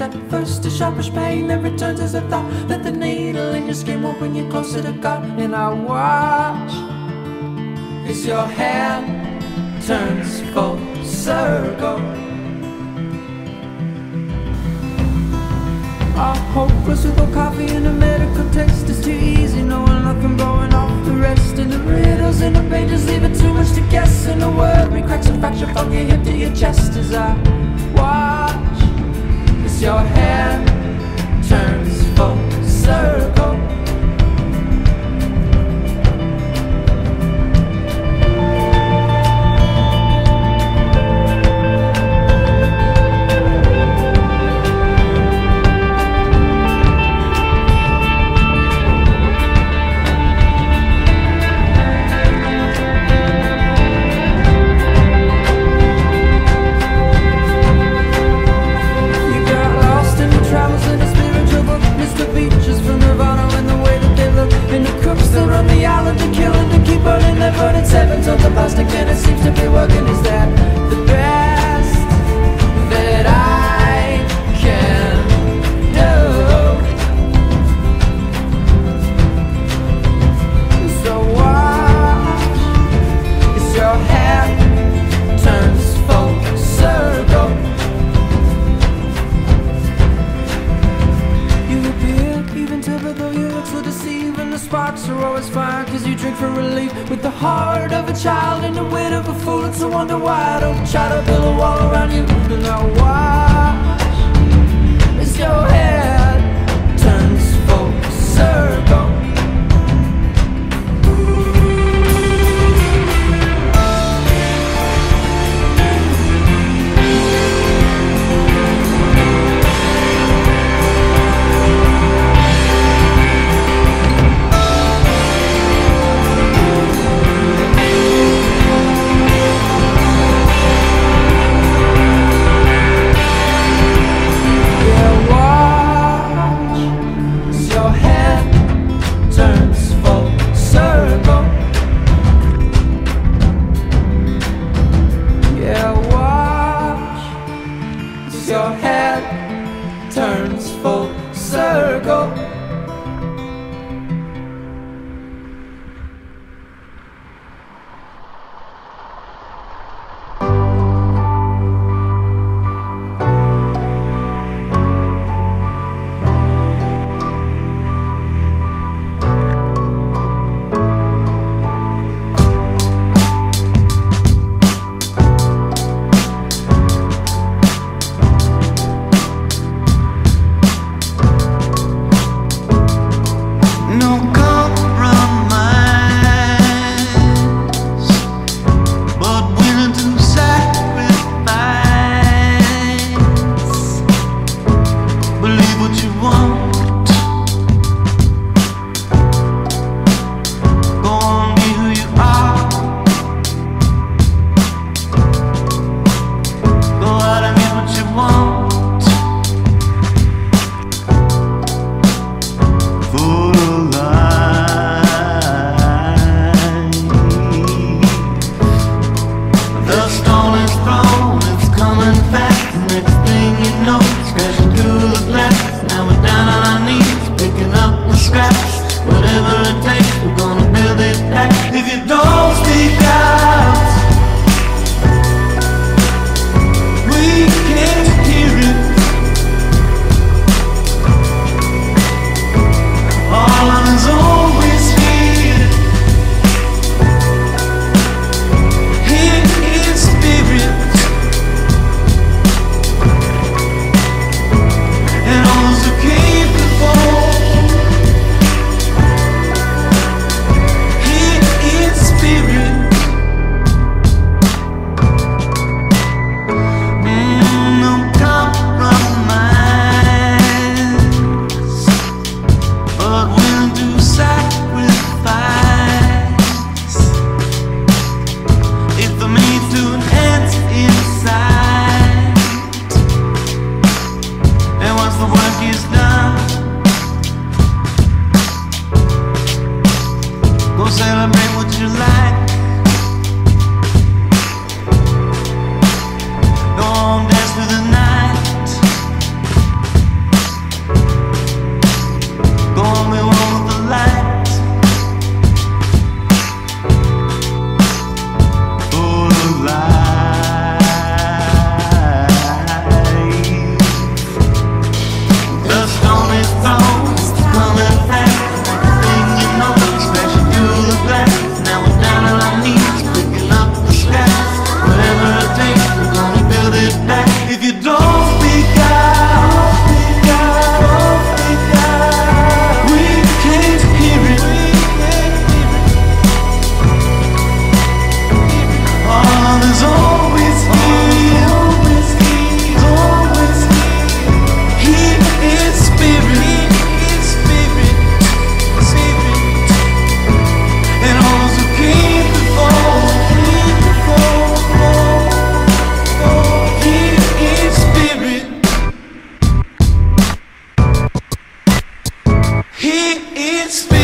at first a sharpish pain that returns as a thought that the needle in your skin will bring you closer to God. And I watch as your hand turns full circle. Our hope was with coffee and a medical text is too easy, knowing nothing blowing off the rest. And the riddles in the pages leave it too much to guess. And the word cracks and fracture from your hip to your chest as I watch your hand plastic and it seems to be working. Is heart of a child and the wit of a fool. It's a wonder why I don't try to build a wall around you? And I watch as your head turns full circle He is me.